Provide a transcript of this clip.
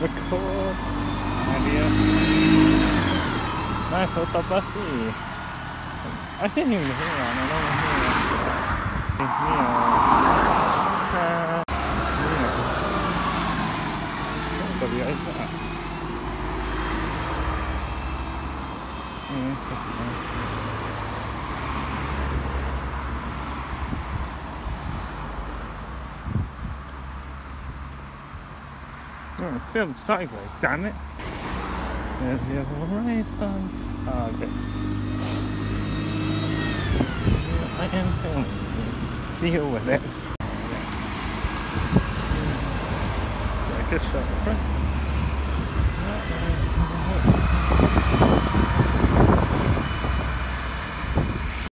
record idea. Nice little bussy. I didn't even hear I don't hear. Meow. Meow. Meow. Meow. Oh, it filmed sideways, damn it. There's the other horizon. Oh, ah, okay. I am filming. Deal with it. Yeah, just shut the front.